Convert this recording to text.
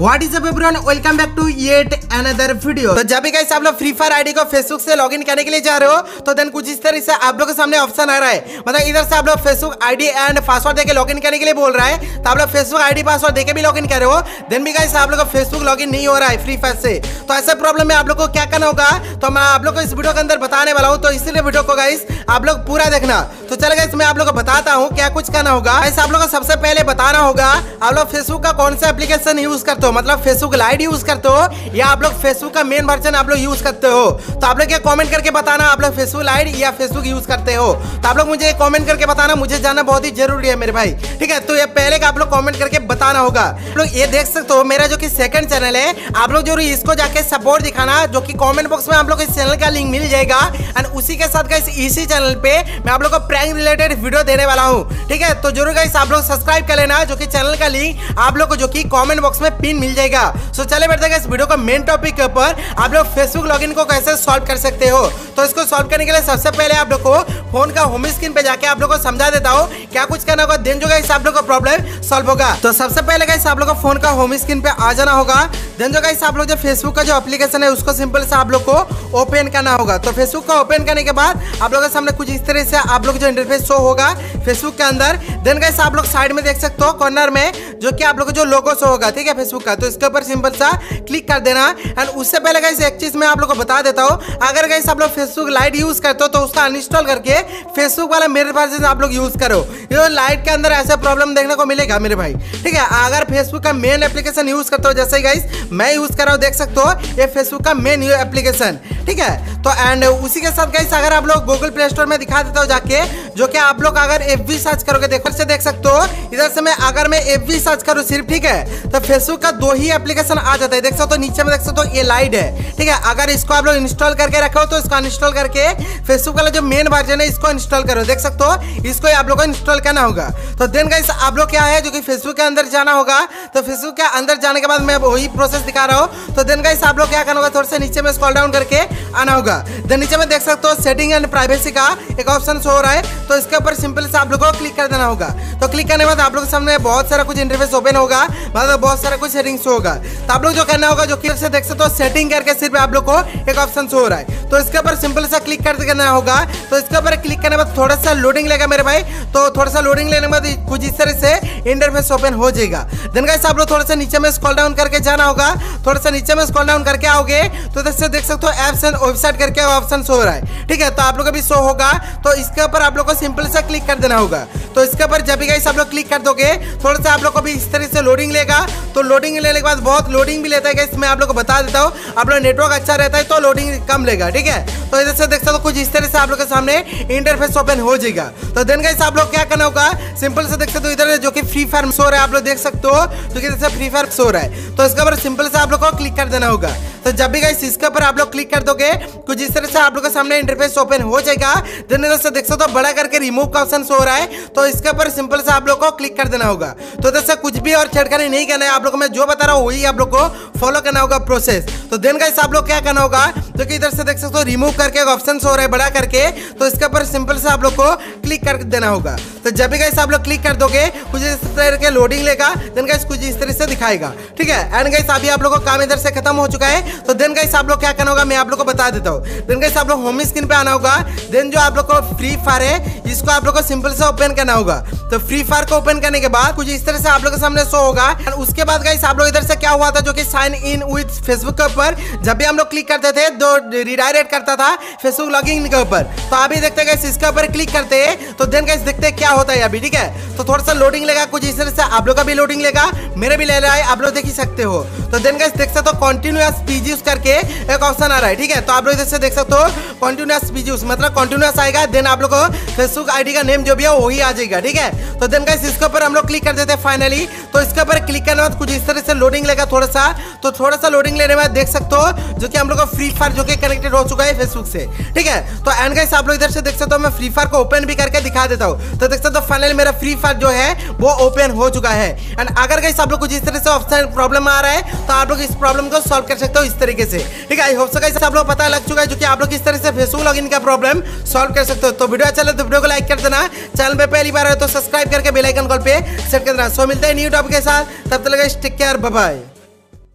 What is up everyone welcome back to yet another video तो जब भी आप लोग फ्री फायर आईडी को फेसबुक से लॉगिन करने के लिए जा रहे हो तो देन कुछ इस तरह से आप लोग के सामने ऑप्शन आ रहा है। मतलब इधर से आप लोग फेसबुक आईडी एंड पासवर्ड देके लॉगिन करने के लिए बोल रहा है तो आप लोग फेसबुक आईडी पासवर्ड देके भी लॉगिन कर रहे हो देन भी गाइस आप लोग का फेसबुक लॉगिन नहीं हो रहा है फ्री फायर से। तो ऐसे प्रॉब्लम में आप लोग को क्या करना होगा तो मैं आप लोग को इस वीडियो के अंदर बताने वाला हूँ तो इसीलिए वीडियो को गाइस आप लोग पूरा देखना। तो चल गाइस मैं आप लोग को बताता हूँ क्या कुछ करना होगा। ऐसे आप लोग को सबसे पहले बताना होगा, आप लोग फेसबुक का कौन सा एप्लीकेशन यूज़ करते हो मतलब फेसबुक लाइट यूज़ करते हो या आप लोग फेसबुक का मेन वर्जन आप लोग यूज़ करते हो तो आप लोग क्या कमेंट करके बताना आप लोग फेसबुक लाइट या फेसबुक यूज़ करते हो तो आप लोग मुझे कमेंट करके बताना मुझे जानना बहुत ही ज़रूरी है मेरे भाई ठीक है तो ये पहले का आप लोग कमेंट करके बताना होगा आप लोग ये देख सकते हो मेरा जो कि सेकंड चैनल है आप लोग ज़रूर इसको जाके सपोर्ट दिखाना जो कि कमेंट बॉक्स में आप लोग इस चैनल का लिंक मिल जाएगा एंड उसी के साथ इसी चैनल पे मैं आप लोग को प्रैंक रिलेटेड वीडियो देने वाला हूँ ठीक है तो ज़रूर आप लोग सब्सक्राइब कर लेना जो कि चैनल का लिंक आप लोग को जो कि कमेंट बॉक्स में पिन मिल जाएगा। सो चले बैठते हैं इस वीडियो का मेन टॉपिक के ऊपर आप लोग फेसबुक लॉगिन को कैसे सॉल्व कर सकते हो? तो इसको सॉल्व करने के लिए सबसे पहले आप लोग को फ़ोन का होम स्क्रीन पे जाके आप लोग को समझा देता हूँ, क्या कुछ करना होगा, देन जो गाइस आप लोग का प्रॉब्लम सॉल्व होगा। तो सबसे पहले गाइस आप लोग को फ़ोन का होम स्क्रीन पे आ जाना होगा। देन जो गाइस आप लोग, जो फेसबुक का जो एप्लीकेशन है, उसको सिंपल से आप लोग को ओपन करना होगा। तो फेसबुक का ओपन करने के बाद आप लोगों के सामने कुछ इस तरह से आप लोग जो इंटरफेस शो होगा फेसबुक के अंदर। देन गाइस आप लोग साइड में देख सकते हो कॉर्नर में, जो कि आप लोग जो लोगो शो होगा, ठीक है? फेसबुक का। तो इसके ऊपर सिंपल सा क्लिक कर देना। एंड उससे पहले गाइस एक चीज़ मैं आप लोग को बता देता हूँ। अगर गाइस आप लोग फेसबुक लाइट यूज़ करते हो तो उसका अनइंस्टॉल करके फेसबुक वाला मेरे पास आप लोग यूज़ करो। ये लाइट के अंदर ऐसा प्रॉब्लम देखने को मिलेगा मेरे भाई। ठीक है? अगर फेसबुक का मेन एप्लीकेशन यूज़ करते हो, जैसे गाइस मैं यूज़ कर रहा हूँ, देख सकते हो, ये फेसबुक का मेन एप्लीकेशन ठीक है? तो एंड उसी के साथ गाइस अगर आप लोग गूगल प्ले स्टोर में दिखा देता हूँ जाके, जो कि आप लोग अगर एफ़ सर्च करोगे, देखो से देख सकते हो। इधर से मैं, अगर मैं एफ़ सर्च करूँ सिर्फ़, ठीक है तो फेसबुक का दो ही एप्लीकेशन आ जाता है। देख सकते हो, नीचे में देख सकते हो, ये लाइट है, ठीक है। अगर इसको आप लोग इंस्टॉल करके रखो तो इसको अनइंस्टॉल करके फेसबुक वाला जो मेन वर्जन है, इसको इंस्टॉल करो। देख सकते हो, इसको आप लोग को इंस्टॉल करना होगा। तो देन गाइस आप लोग क्या है, जो कि फेसबुक के अंदर जाना होगा तो फेसबुक के अंदर जाने के बाद मैं वही प्रोसेस दिखा रहा हूँ। तो देन गाइस आप लोग क्या करना होगा, थोड़ा सा नीचे में स्क्रॉल डाउन करके आना होगा। देन नीचे में देख सकते हो सेटिंग एंड प्राइवेसी का एक ऑप्शन शो हो रहा है। तो इसके ऊपर सिंपल से आप लोग को क्लिक कर देना होगा। तो क्लिक करने के बाद आप लोग के सामने बहुत सारा कुछ इंटरफेस ओपन होगा। मतलब बहुत सारा कुछ सेटिंग्स होगा। तो आप लोग जो करना होगा, जो क्लियर से देख सकते हो सेटिंग करके सिर्फ़ आप लोग को एक ऑप्शन शो हो रहा है। तो इसके ऊपर सिंपल सा क्लिक कर देना होगा। तो इसके ऊपर क्लिक करने के बाद थोड़ा सा लोडिंग लेगा मेरे भाई। तो थोड़ा सा लोडिंग लेने के बाद कुछ इस तरह से इंटरफेस ओपन हो जाएगा। देन गाइस आप लोग थोड़ा सा नीचे में स्क्रॉल डाउन करके जाना होगा। थोड़ा सा नीचे में स्क्रॉल डाउन करके आओगे। तो देख सकते हो एप्स एंड वेबसाइट करके ऑप्शन शो रहा है। ठीक है तो आप लोग का भी शो होगा तो इसके ऊपर आप लोग को सिंपल सा क्लिक कर देना होगा। तो इसके ऊपर जब भी आप लोग क्लिक कर दोगे थोड़ा सा आप लोग को भी इस तरह से लोडिंग लेगा तो लोडिंग लेने के बाद बहुत लोडिंग भी लेता है मैं आप लोग को बता देता हूँ आप लोग नेटवर्क अच्छा रहता है तो लोडिंग कम लेगा ठीक है तो इधर से देख सकते हो कुछ इस तरह से आप लोग के सामने इंटरफेस ओपन हो जाएगा तो देन गाइस आप लोग क्या करना होगा सिंपल से देख सकते हो इधर जो कि फ्री फायर शो रहा है आप लोग देख सकते हो तो इधर से फ्री फायर शो रहा है तो इसके ऊपर सिंपल से आप लोग को क्लिक कर देना होगा तो जब भी गाइस इसके ऊपर आप लोग क्लिक कर दोगे कुछ इस तरह से आप लोग के सामने इंटरफेस ओपन हो जाएगा देन इधर से देख सकते हो बड़ा करके रिमूव का ऑप्शन शो रहा है तो इसके ऊपर सिंपल से आप लोग को क्लिक कर देना होगा। तो इधर कुछ भी और छेड़खानी नहीं करना है, आप लोग को मैं जो बता रहा हूँ, वही आप लोग को फॉलो करना होगा प्रोसेस तो देन गाइस आप लोग क्या करना होगा जो कि इधर से देख सकते हो रिमूव करके ऑप्शन हो रहा है, बड़ा करके तो इसके ऊपर सिंपल से आप लोग को क्लिक कर देना होगा। तो जब भी गाइस आप लोग क्लिक कर दोगे, कुछ इस तरह के लोडिंग लेगा देन गाइस कुछ इस तरह से दिखाएगा। ठीक है? एंड गाइस अभी आप लोग को काम इधर से खत्म हो चुका है। तो देन गाइस आप लोग क्या करना होगा, मैं आप लोग को बता देता हूँ। देन गाइस आप लोग होम स्क्रीन पे आना होगा। देन जो आप लोग को फ्री फायर है, इसको आप लोग को सिंपल से ओपन करना होगा। तो फ्री फायर को ओपन करने के बाद कुछ इस तरह से आप लोग के सामने शो होगा। एंड उसके बाद गाइस आप लोग इधर से क्या हुआ था, जो कि साइन इन विद फेसबुक के ऊपर, जब भी हम लोग क्लिक करते थे तो रिडायरेक्ट करता था फेसबुक लॉगिंग के ऊपर। तो अभी देखते हैं इसके ऊपर क्लिक करते हैं। तो देन गाइस देखते हैं क्या होता है अभी, ठीक है? तो थोड़ा सा लोडिंग लेगा कुछ, इस तरह से आप लोग का भी लोडिंग लेगा, मेरे भी ले रहा है, आप लोग देख ही सकते हो। तो देन गाइस देख सकते हो कॉन्टिन्यूस पीजीयूस करके एक ऑप्शन आ रहा है, ठीक है? तो आप लोग इधर से देख सकते हो कॉन्टिन्यूस पीजीयूस मतलब कॉन्टिन्यूस आएगा देन आप लोग को फेसबुक आईडी का नेम जो भी है, वही आ जाएगा, ठीक है? तो देन गाइस इसके ऊपर हम लोग क्लिक कर देते हैं फाइनली तो इसके ऊपर क्लिक करने बाद कुछ इस तरह से लोडिंग लेगा थोड़ा सा तो थोड़ा सा लोडिंग लेने में देख सकते हो, जो कि हम लोग को फ्री फायर जो कि कनेक्टेड हो चुका है फेसबुक से, ठीक है? तो एंड गाइस आप लोग इधर से देख सकते हो, मैं फ्री फायर को ओपन भी करके दिखा देता हूँ। तो देख सकते हो फाइनली मेरा फ्री फायर जो है, वो ओपन हो चुका है। एंड अगर गाइस आप लोग कुछ इस तरह से ऑप्शन प्रॉब्लम आ रहा है तो आप लोग इस प्रॉब्लम को सॉल्व कर सकते हो इस तरीके से। ठीक है आई होप सो गाइस आप लोग पता लग चुका है, जो कि आप लोग इस तरह से फेसबुक लॉगिन का प्रॉब्लम सॉल्व कर सकते हो। तो वीडियो अच्छा लगे तो वीडियो को लाइक कर देना। चैनल पे पहली बार है तो सब्सक्राइब करके बेल आइकन कॉल पे सेट कर देना। सो मिलते हैं न्यू टॉपिक के साथ। तब तक टेक केयर बाय